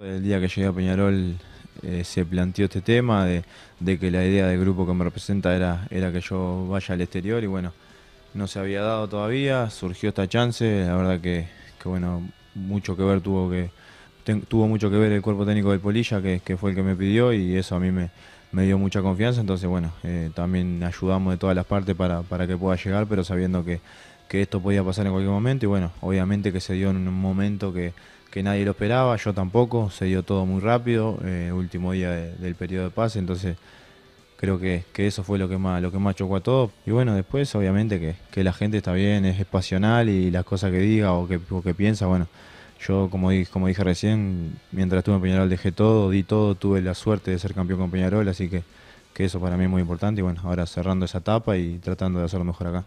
El día que llegué a Peñarol eh, se planteó este tema de, que la idea del grupo que me representa era, que yo vaya al exterior y bueno, no se había dado todavía, surgió esta chance, la verdad que, bueno, mucho que ver tuvo que tuvo mucho que ver el cuerpo técnico del Polilla, que, fue el que me pidió y eso a mí me, dio mucha confianza, entonces bueno, eh, también ayudamos de todas las partes para que pueda llegar, pero sabiendo que, que esto podía pasar en cualquier momento y bueno, obviamente que se dio en un momento que, que nadie lo esperaba, yo tampoco, se dio todo muy rápido, eh, último día del periodo de pase, entonces creo que, eso fue lo que más lo que más chocó a todos. Y bueno, después obviamente que, la gente está bien, es, pasional y las cosas que diga o que, que piensa, bueno, yo como dije, como dije recién, mientras estuve en Peñarol dejé todo, di todo, tuve la suerte de ser campeón con Peñarol, así que, que eso para mí es muy importante y bueno, ahora cerrando esa etapa y tratando de hacerlo mejor acá.